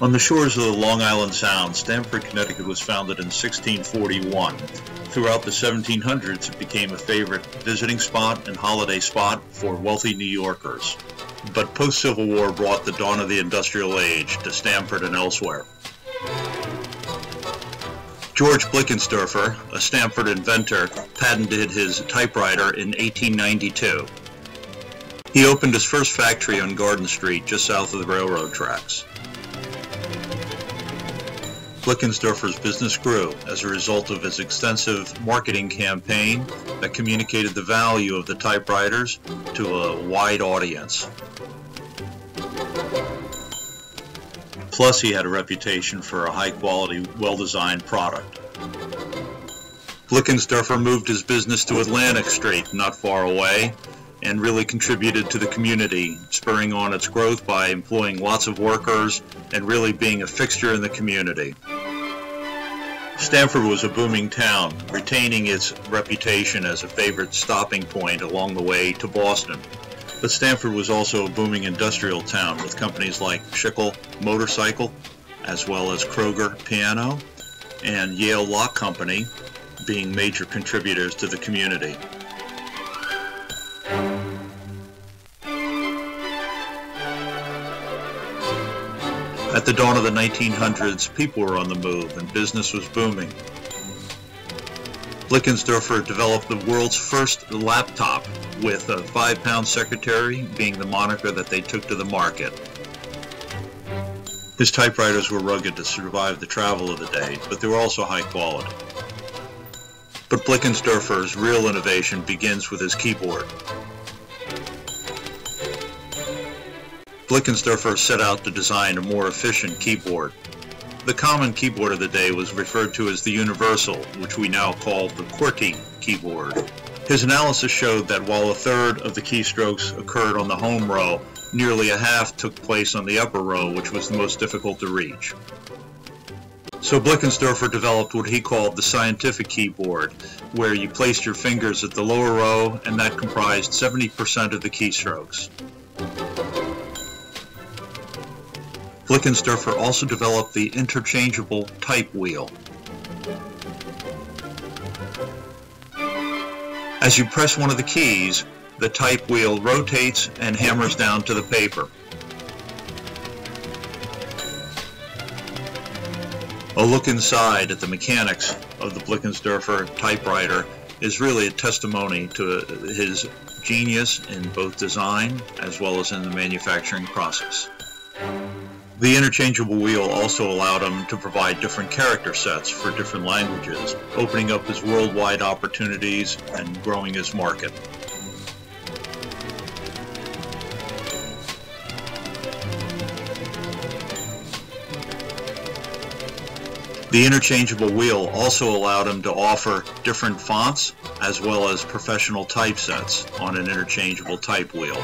On the shores of the Long Island Sound, Stamford, Connecticut was founded in 1641. Throughout the 1700s, it became a favorite visiting spot and holiday spot for wealthy New Yorkers. But post-Civil War brought the dawn of the industrial age to Stamford and elsewhere. George Blickensderfer, a Stamford inventor, patented his typewriter in 1892. He opened his first factory on Garden Street just south of the railroad tracks. Blickensderfer's business grew as a result of his extensive marketing campaign that communicated the value of the typewriters to a wide audience. Plus, he had a reputation for a high-quality, well-designed product. Blickensderfer moved his business to Atlantic Street, not far away, and really contributed to the community, spurring on its growth by employing lots of workers and really being a fixture in the community. Stamford was a booming town, retaining its reputation as a favorite stopping point along the way to Boston. But Stamford was also a booming industrial town with companies like Schickel Motorcycle, as well as Kroeger Piano, and Yale Lock Company being major contributors to the community. The dawn of the 1900s, people were on the move and business was booming. Blickensderfer developed the world's first laptop with a five-pound secretary being the moniker that they took to the market. His typewriters were rugged to survive the travel of the day, but they were also high quality. But Blickensderfer's real innovation begins with his keyboard. Blickensderfer set out to design a more efficient keyboard. The common keyboard of the day was referred to as the Universal, which we now call the QWERTY keyboard. His analysis showed that while a third of the keystrokes occurred on the home row, nearly a half took place on the upper row, which was the most difficult to reach. So Blickensderfer developed what he called the scientific keyboard, where you placed your fingers at the lower row and that comprised 70% of the keystrokes. Blickensderfer also developed the interchangeable type wheel. As you press one of the keys, the type wheel rotates and hammers down to the paper. A look inside at the mechanics of the Blickensderfer typewriter is really a testimony to his genius in both design as well as in the manufacturing process. The interchangeable wheel also allowed him to provide different character sets for different languages, opening up his worldwide opportunities and growing his market. The interchangeable wheel also allowed him to offer different fonts as well as professional typesets on an interchangeable type wheel.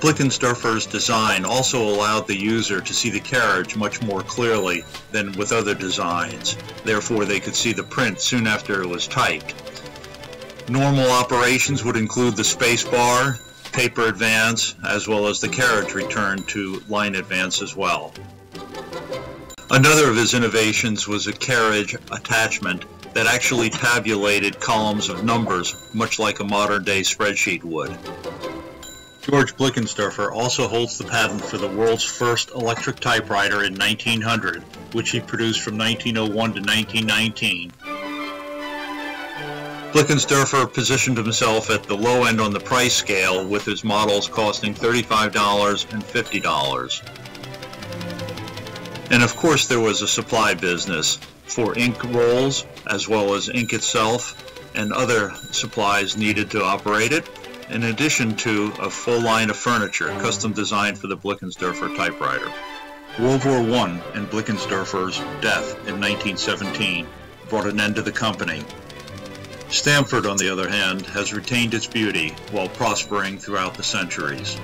Blickensderfer's design also allowed the user to see the carriage much more clearly than with other designs. Therefore, they could see the print soon after it was typed. Normal operations would include the space bar, paper advance, as well as the carriage return to line advance as well. Another of his innovations was a carriage attachment that actually tabulated columns of numbers, much like a modern-day spreadsheet would. George Blickensderfer also holds the patent for the world's first electric typewriter in 1900, which he produced from 1901 to 1919. Blickensderfer positioned himself at the low end on the price scale with his models costing $35 and $50. And of course there was a supply business for ink rolls as well as ink itself and other supplies needed to operate it in addition to a full line of furniture custom designed for the Blickensderfer typewriter. World War I and Blickensderfer's death in 1917 brought an end to the company. Stamford, on the other hand, has retained its beauty while prospering throughout the centuries.